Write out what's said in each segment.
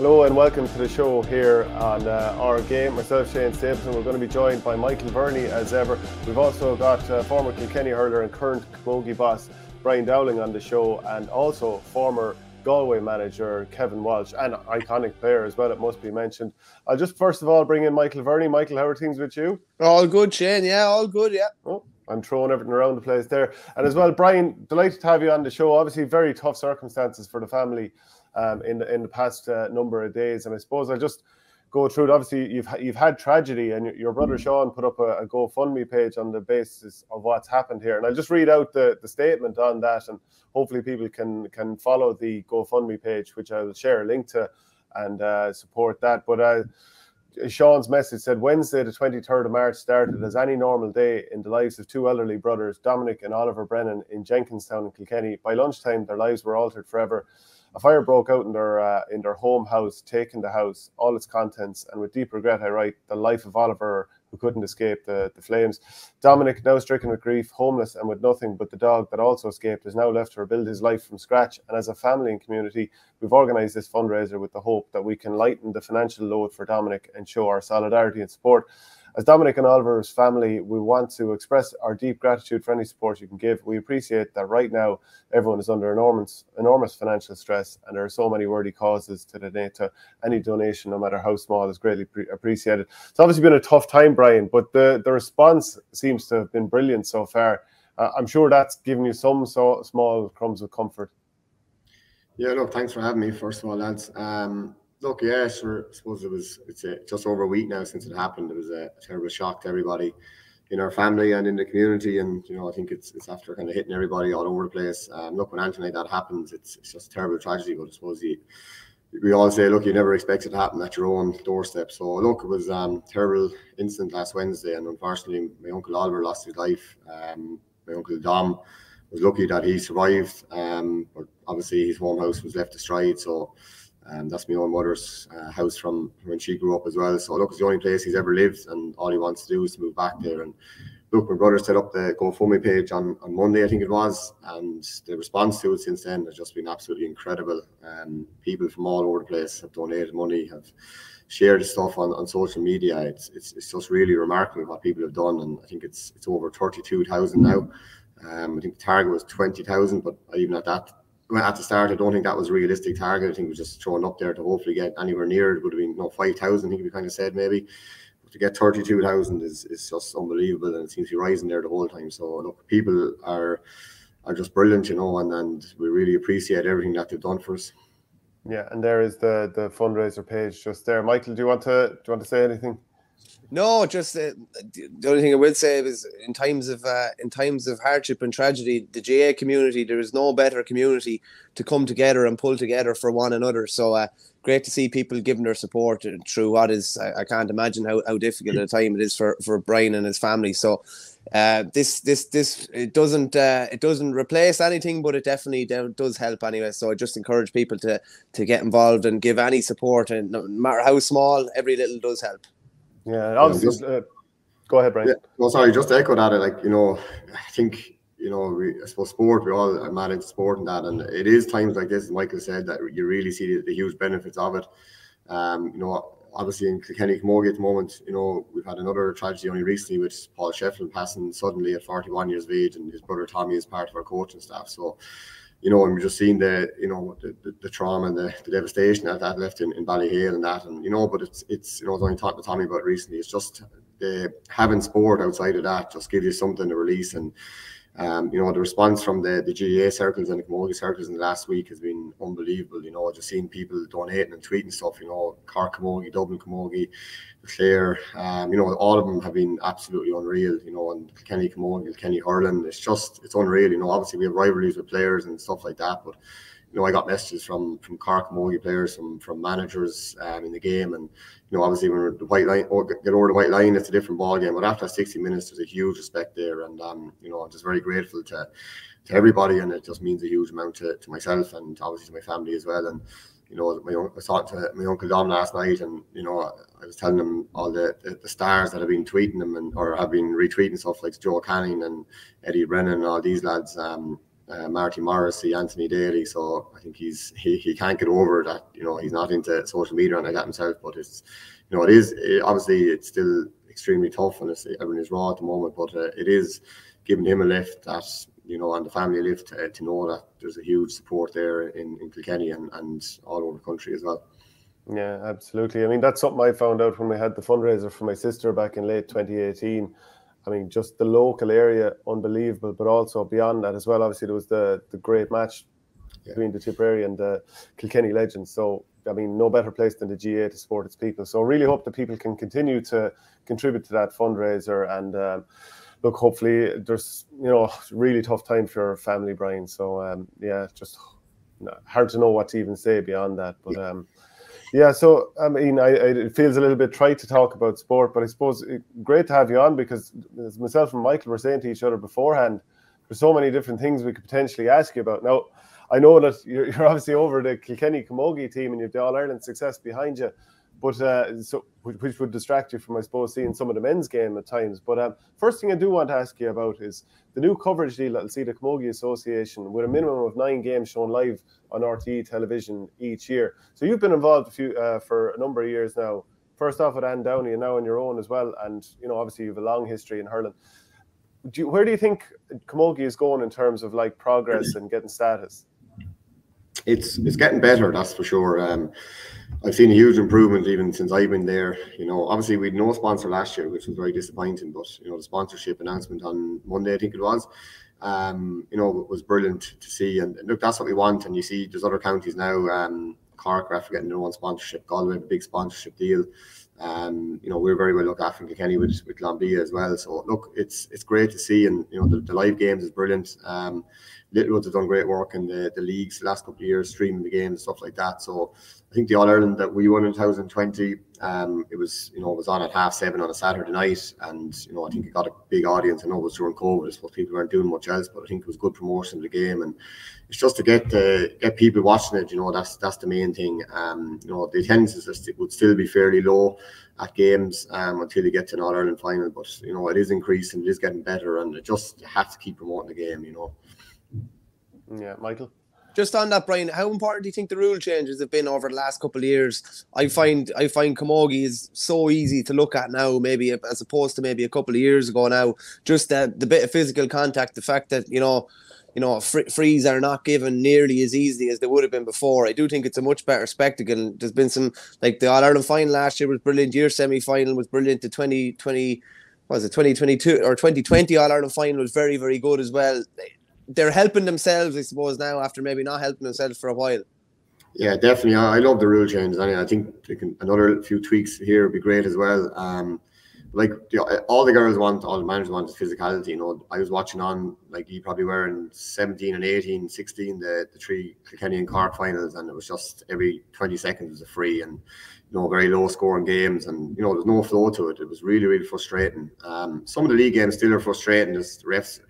Hello and welcome to the show here on uh, our game. Myself, Shane Stapleton. We're going to be joined by Michael Verney as ever. We've also got uh, former Kilkenny hurler and current Camogie boss Brian Dowling on the show, and also former Galway manager Kevin Walsh, an iconic player as well. It must be mentioned. I'll just first of all bring in Michael Verney. Michael, how are things with you? All good, Shane. Yeah, all good. Yeah. Oh, I'm throwing everything around the place there. And as well, Brian, delighted to have you on the show. Obviously, very tough circumstances for the family um, in the in the past uh, number of days, and I suppose I'll just go through it. Obviously, you've you've had tragedy, and your brother mm. Sean put up a, a, GoFundMe page on the basis of what's happened here. And I'll just read out the, the statement on that, and hopefully people can can follow the GoFundMe page, which I'll share a link to, and uh, support that. But uh, Sean's message said Wednesday, the 23rd of March, started as any normal day in the lives of two elderly brothers, Dominic and Oliver Brennan, in Jenkinstown and Kilkenny. By lunchtime, their lives were altered forever a fire broke out in their uh, in their home house, taking the house, all its contents, and with deep regret, I write the life of Oliver, who couldn't escape the, the flames. Dominic, now stricken with grief, homeless, and with nothing but the dog that also escaped, is now left to rebuild his life from scratch. And as a family and community, we've organised this fundraiser with the hope that we can lighten the financial load for Dominic and show our solidarity and support. As Dominic and Oliver's family, we want to express our deep gratitude for any support you can give. We appreciate that right now everyone is under enormous, enormous financial stress, and there are so many worthy causes to donate to. Any donation, no matter how small, is greatly pre- appreciated. It's obviously been a tough time, Brian, but the, the response seems to have been brilliant so far. Uh, I'm sure that's given you some so small crumbs of comfort. Yeah, look, thanks for having me. First of all, lads. Um, look, yeah. I suppose it was it's a, just over a week now since it happened. It was a terrible shock to everybody in our family and in the community. And you know, I think it's it's after kind of hitting everybody all over the place. Um, look, when anything like that happens, it's it's just a terrible tragedy. But I suppose you, we all say, look, you never expect it to happen at your own doorstep. So look, it was um terrible incident last Wednesday, and unfortunately, my uncle Oliver lost his life. Um, my uncle Dom was lucky that he survived. Um, but obviously his home house was left destroyed. So um, that's my own mother's uh, house from when she grew up as well. So look, it's the only place he's ever lived, and all he wants to do is to move back there. And look, my brother set up the GoFundMe page on, on Monday, I think it was, and the response to it since then has just been absolutely incredible. Um, people from all over the place have donated money, have shared stuff on, on social media. It's, it's it's just really remarkable what people have done, and I think it's it's over thirty two thousand now. Um, I think the target was twenty thousand, but even at that at the start, I don't think that was a realistic target. I think it was just thrown up there to hopefully get anywhere near it. Would have been you know, 5,000, I think we kind of said maybe. But to get 32,000 is, is just unbelievable and it seems to be rising there the whole time. So, look, people are are just brilliant, you know, and, and we really appreciate everything that they've done for us. Yeah, and there is the the fundraiser page just there. Michael, do you want to do you want to say anything? No, just uh, the only thing I would say is in times of uh, in times of hardship and tragedy, the GAA community there is no better community to come together and pull together for one another. So uh, great to see people giving their support through what is I, I can't imagine how, how difficult a time it is for, for Brian and his family. So uh, this this this it doesn't uh, it doesn't replace anything, but it definitely does help anyway. So I just encourage people to to get involved and give any support, and no matter how small, every little does help. Yeah, obviously. Just, uh, go ahead, Brian. Yeah, well, sorry, just to echo that. Like you know, I think you know, we, I suppose sport, we all are mad manage sport and that, and it is times like this, as Michael said, that you really see the, the huge benefits of it. Um, you know, obviously in Kilkenny Camogie at the moment, you know, we've had another tragedy only recently with Paul Shefflin passing suddenly at 41 years of age, and his brother Tommy is part of our coaching staff. So, you know, and we're just seeing the, you know, the, the, the trauma and the, the, devastation that that left in, in Ballyhale and that, and you know, but it's it's you know, I was only talking to Tommy about recently. It's just the having sport outside of that just gives you something to release and. Um, you know, the response from the, the GAA circles and the Camogie circles in the last week has been unbelievable. You know, just seeing people donating and tweeting stuff, you know, Cork Camogie, Dublin Camogie, Clare, um, you know, all of them have been absolutely unreal, you know, and Kenny Camogie, Kenny Hurling, it's just, it's unreal. You know, obviously we have rivalries with players and stuff like that, but you know, I got messages from from Cork Camogie players, from from managers um, in the game, and you know, obviously when the white line or get over the white line, it's a different ball game. But after 60 minutes, there's a huge respect there, and um, you know, I'm just very grateful to to everybody, and it just means a huge amount to, to myself and obviously to my family as well. And you know, my I was talking to my uncle Dom last night, and you know, I was telling him all the, the, the stars that have been tweeting them and or have been retweeting stuff like Joe Canning and Eddie Brennan and all these lads. Um, uh, Marty Morrissey, Anthony Daly. So I think he's he, he can't get over that. You know, he's not into social media and like that himself. But it's you know, it is it, obviously it's still extremely tough and it's, everyone is raw at the moment. But uh, it is giving him a lift that you know, and the family lift to, to know that there's a huge support there in, in Kilkenny and, and all over the country as well. Yeah, absolutely. I mean, that's something I found out when we had the fundraiser for my sister back in late 2018. I mean, just the local area, unbelievable, but also beyond that as well. Obviously, there was the the great match yeah. between the Tipperary and the Kilkenny Legends. So, I mean, no better place than the GAA to support its people. So, really hope that people can continue to contribute to that fundraiser. And um, look, hopefully, there's you know really tough time for your family, Brian. So, um, yeah, just hard to know what to even say beyond that. But um, yeah, so I mean, I, I, it feels a little bit trite to talk about sport, but I suppose it, great to have you on because as myself and Michael were saying to each other beforehand, there's so many different things we could potentially ask you about. Now, I know that you're, you're obviously over the Kilkenny Camogie team and you have the All Ireland success behind you, but uh, so which would distract you from, I suppose, seeing some of the men's game at times. But um, first thing I do want to ask you about is the new coverage deal that'll see the Camogie Association with a minimum of nine games shown live on RTE television each year. So you've been involved a few uh, for a number of years now. First off with Anne Downey and now on your own as well. And you know, obviously you have a long history in hurling. Do you, where do you think Camogie is going in terms of like progress and getting status? It's it's getting better, that's for sure. Um, I've seen a huge improvement even since I've been there. You know, obviously we had no sponsor last year, which was very disappointing. But you know, the sponsorship announcement on Monday, I think it was, um, you know, was brilliant to see. And look, that's what we want. And you see, there's other counties now. Um, Cork are after getting their own sponsorship. Galway a big sponsorship deal. Um, you know, we're very well looked after in Kilkenny with with Glanbia as well. So look, it's it's great to see, and you know, the, the live games is brilliant. Um, Littlewoods have done great work in the, the leagues the last couple of years, streaming the games, and stuff like that. So I think the All Ireland that we won in 2020, um, it was you know it was on at half seven on a Saturday night, and you know I think it got a big audience. I know it was during COVID, I suppose people weren't doing much else, but I think it was good promotion of the game, and it's just to get the get people watching it. You know that's that's the main thing. Um, you know the attendances would still be fairly low at games um, until you get to an All Ireland final, but you know it is increasing, it is getting better, and it just have to keep promoting the game. You know. Yeah, Michael just on that, Brian, how important do you think the rule changes have been over the last couple of years? I find I find Camogie is so easy to look at now, maybe as opposed to maybe a couple of years ago. Now, just that the bit of physical contact, the fact that you know, you know, frees are not given nearly as easily as they would have been before. I do think it's a much better spectacle. There's been some like the All Ireland final last year was brilliant. Year semi final was brilliant. The 2020 was it 2022 or 2020 All Ireland final was very very good as well they're helping themselves, I suppose, now after maybe not helping themselves for a while. Yeah, definitely. I love the rule changes. I, I think can, another few tweaks here would be great as well. Um, like all the girls want, all the managers want is physicality. You know, I was watching on like you probably were in 17 and 18, 16, the, the three Kilkenny and Cork finals, and it was just every 20 seconds was a free and you know very low scoring games, and you know there's no flow to it. It was really really frustrating. Um, some of the league games still are frustrating. The refs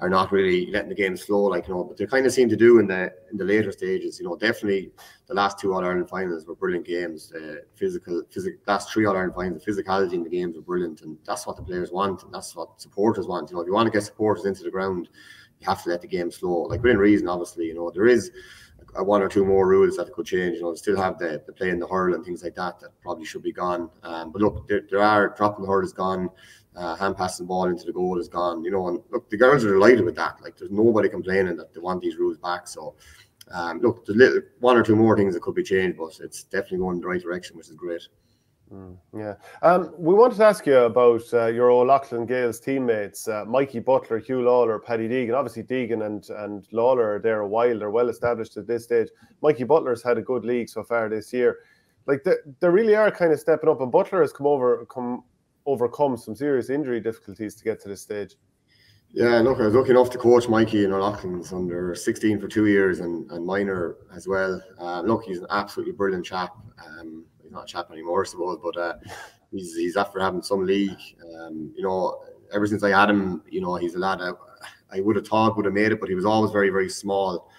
are not really letting the game flow like you know, but they kind of seem to do in the in the later stages. You know, definitely the last two All Ireland finals were brilliant games. Uh, physical, physical, last three All Ireland finals, the physicality in the games were brilliant, and that's what the players want, and that's what supporters want. You know, if you want to get supporters into the ground, you have to let the game flow. Like within reason, obviously. You know, there is one or two more rules that could change. You know, still have the, the play in the hurl and things like that that probably should be gone. Um, but look, there, there are dropping the hurl is gone uh, hand passing ball into the goal is gone. You know, and look, the girls are delighted with that. Like, there's nobody complaining that they want these rules back. So, um, look, there's little, one or two more things that could be changed, but it's definitely going in the right direction, which is great. Mm, yeah. Um, we wanted to ask you about uh, your O'Loughlin Gaels teammates, uh, Mikey Butler, Hugh Lawler, Paddy Deegan. Obviously, Deegan and, and Lawler are there a while. They're well established at this stage. Mikey Butler's had a good league so far this year. Like, they, they really are kind of stepping up, and Butler has come over, come overcome some serious injury difficulties to get to this stage. Yeah, look, I was lucky enough to coach Mikey in O'Loughlin's under 16 for two years and, and minor as well. Uh, look, he's an absolutely brilliant chap. Um, he's not a chap anymore, I suppose, but uh, he's he's after having some league. Um, you know, ever since I had him, you know, he's a lad I, I would have thought would have made it, but he was always very, very small.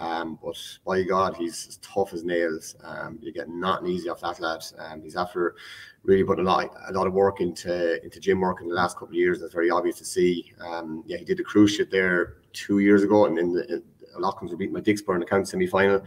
Um, but by God, he's as tough as nails. Um, you get nothing easy off that lad. Um, he's after really putting a lot, a lot of work into into gym work in the last couple of years. That's very obvious to see. Um, yeah, he did the cruise ship there two years ago, and then the in, Loughlin's were beating my Dicksboro in the county semi final,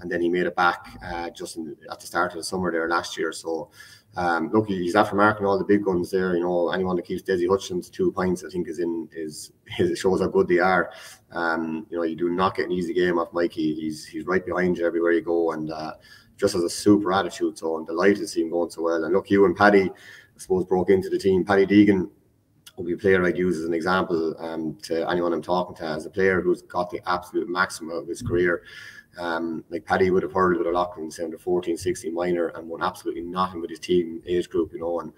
and then he made it back uh, just in, at the start of the summer there last year. So um, look, he's after marking all the big guns there. You know, anyone that keeps Desi Hutchins two points, I think, is in is, shows how good they are. Um, you know, you do not get an easy game off Mikey. He's he's right behind you everywhere you go, and uh, just has a super attitude. So I'm delighted to see him going so well. And look, you and Paddy, I suppose, broke into the team. Paddy Deegan will be a player I'd use as an example um, to anyone I'm talking to as a player who's got the absolute maximum of his career. Um, like Paddy would have hurled with a Loughlin's down to 14, 16 minor and won absolutely nothing with his team age group, you know. And,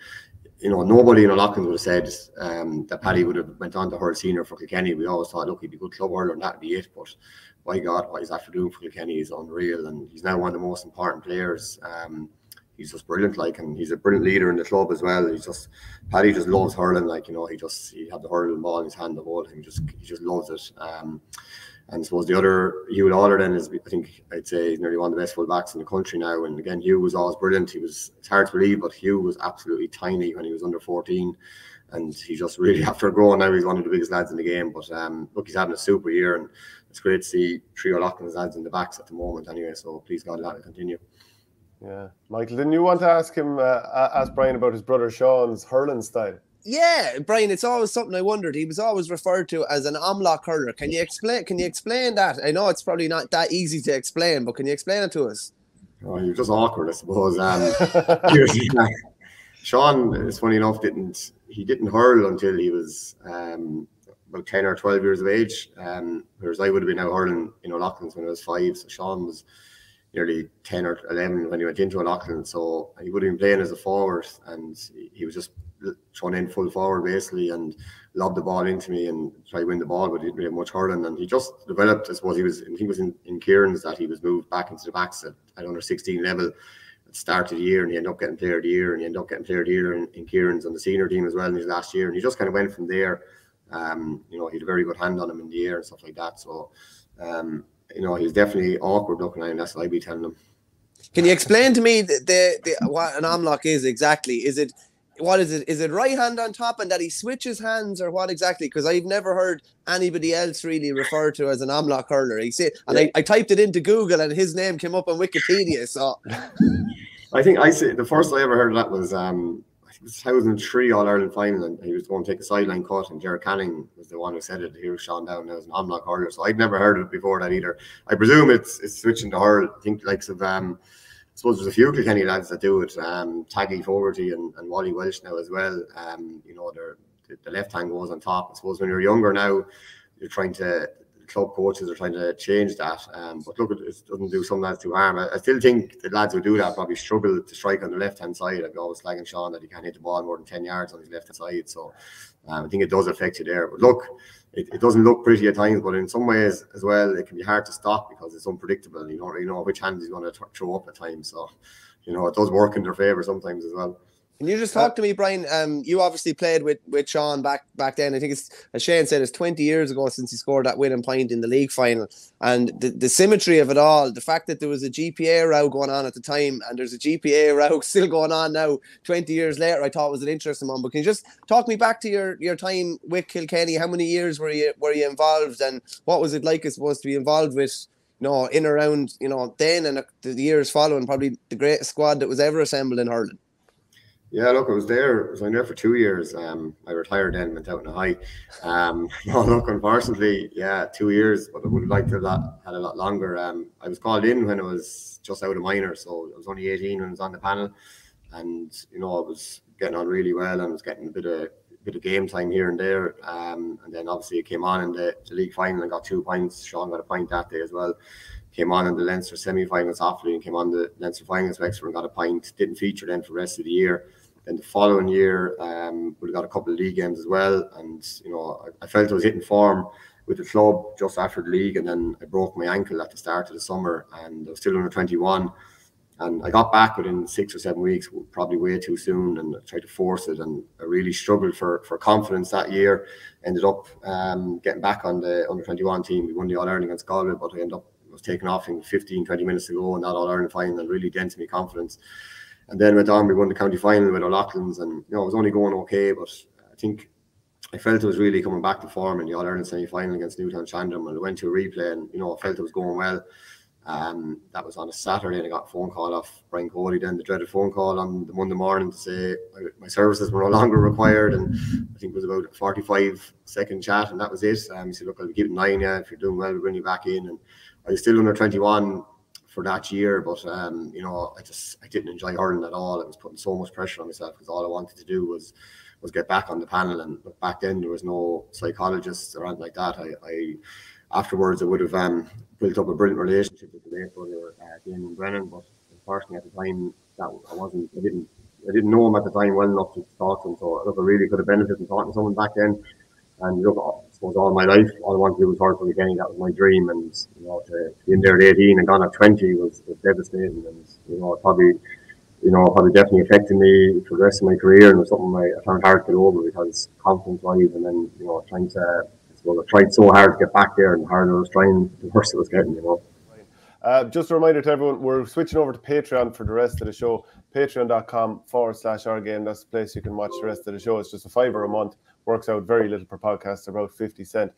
you know, nobody in Loughlin's would have said um, that Paddy would have went on to hurl senior for Kilkenny. We always thought, look, he'd be a good club hurler and that'd be it. But by God, what he's after doing for Kilkenny is unreal. And he's now one of the most important players. Um, he's just brilliant, like, and he's a brilliant leader in the club as well. He's just Paddy just loves hurling, like you know, he just he had the hurling ball in his hand the whole time. He just he just loves it. Um, and I suppose the other Hugh Lawler then is I think I'd say nearly one of the best fullbacks in the country now. And again, Hugh was always brilliant. He was it's hard to believe, but Hugh was absolutely tiny when he was under 14. And he just really after growing now he's one of the biggest lads in the game. But um, look, he's having a super year and it's great to see trio Loughlin's lads in the backs at the moment anyway. So please God let it continue. Yeah. Michael, didn't you want to ask him uh, ask Brian about his brother Sean's hurling style? Yeah, Brian, it's always something I wondered. He was always referred to as an Amlach hurler. Can you explain? Can you explain that? I know it's probably not that easy to explain, but can you explain it to us? Oh, you're just awkward, I suppose. Um, Sean, it's funny enough, didn't he didn't hurl until he was um, about ten or twelve years of age. Um, whereas I would have been out hurling, you know, Loughlin's when I was five. So Sean was nearly 10 or 11 when he went into Loughlin. So he would have been playing as a forward and he was just thrown in full forward basically and lobbed the ball into me and try to win the ball, but he didn't really have much hurling. And he just developed, I suppose he was, I he was in, in Kieran's that he was moved back into the backs at, at under 16 level at the start of the year and he ended up getting player of the year and he ended up getting player of the year in, in Kieran's on the senior team as well in his last year. And he just kind of went from there. Um, you know, he had a very good hand on him in the air and stuff like that. So, um, you know, he's definitely awkward looking at him. That's what I'd be telling him. Can you explain to me the, the, the what an amlock is exactly? Is it what is it? Is it right hand on top and that he switches hands, or what exactly? Because I've never heard anybody else really refer to as an amlock hurler. He said, and yeah. I, I typed it into Google, and his name came up on Wikipedia. So, I think I see the first I ever heard of that was um, was 2003 All Ireland final, and he was going to take a sideline cut, and Ger Canning was the one who said it. He was Sean Down as an Amlock hurler, so I'd never heard of it before that either. I presume it's it's switching to hurl. I think likes of um, I suppose there's a few Kilkenny lads that do it. Um, Taggy Fogarty and, and Wally Walsh now as well. Um, you know, they're, the left hand goes on top. I suppose when you're younger now, you're trying to club coaches are trying to change that. Um, but look, it doesn't do some lads too harm. I, I, still think the lads who do that probably struggle to strike on the left hand side. I've always slagging Sean that he can't hit the ball more than 10 yards on his left hand side. So um, I think it does affect you there. But look, it, it, doesn't look pretty at times, but in some ways as well, it can be hard to stop because it's unpredictable. You don't really know which hand he's going to throw up at times. So, you know, it does work in their favour sometimes as well. Can you just talk to me, Brian? Um, you obviously played with with Sean back back then. I think it's as Shane said, it's 20 years ago since he scored that winning point in the league final. And the, the symmetry of it all, the fact that there was a GPA row going on at the time, and there's a GPA row still going on now, 20 years later, I thought was an interesting one. But can you just talk me back to your, your time with Kilkenny? How many years were you were you involved, and what was it like? I suppose to be involved with you know, in around, you know, then and the years following, probably the greatest squad that was ever assembled in hurling. Yeah, look, I was there. I was there for two years. Um, I retired then, went out in a high. Um, no, look, unfortunately, yeah, two years, but I would have liked to have that, had a lot longer. Um, I was called in when I was just out of minor, so I was only 18 when I was on the panel, and you know, I was getting on really well and was getting a bit of a bit of game time here and there. Um, and then obviously it came on in the, the league final and got two points. Sean got a point that day as well came on in the Leinster semi-finals Offaly and came on the Leinster finals Wexford and got a point. Didn't feature then for the rest of the year. Then the following year, um, we got a couple of league games as well, and you know I, I, felt I was hitting form with the club just after the league, and then I broke my ankle at the start of the summer, and I was still under twenty one, and I got back within six or seven weeks, probably way too soon, and I tried to force it, and I really struggled for for confidence that year. Ended up um, getting back on the under twenty one team. We won the All Ireland against Galway, but I ended up was taken off in 15, 20 minutes ago, and that All Ireland final really dented me confidence. And then went on, we won the county final with O'Loughlin's, and you know, it was only going okay, but I think I felt it was really coming back to form in the All Ireland semi final against Newtown Newtownshandrum. And I went to a replay, and you know, I felt it was going well. Um, that was on a Saturday, and I got a phone call off Brian Cody. Then the dreaded phone call on the Monday morning to say my services were no longer required, and I think it was about a 45 second chat, and that was it. Um, he said, "Look, I'll keeping an eye. If you're doing well, we'll bring you back in." And I was still under 21 for that year, but um, you know, I just I didn't enjoy hurling at all. I was putting so much pressure on myself because all I wanted to do was was get back on the panel. And back then there was no psychologists or anything like that. I, I afterwards I would have um, built up a brilliant relationship with the late brother uh, Damien Brennan, but unfortunately at the time that I wasn't I didn't I didn't know him at the time well enough to talk to him. So look, I really could have benefited from talking to someone back then. And look, Suppose all my life, all I wanted to do was hurl for the Kenny. That was my dream. And you know, to be in there at 18 and gone at 20 was, was devastating. And you know, probably, you know, probably definitely affected me for the rest of my career. And it was something I, I found hard to get over because confidence wise, and then you know, trying to well, I tried so hard to get back there, and harder I was trying, the worse it was getting, you know. Uh, just a reminder to everyone, we're switching over to Patreon for the rest of the show. Patreon.com forward slash our game. That's the place you can watch the rest of the show. It's just a fiver a month. Works out very little per podcast, about 50 cent.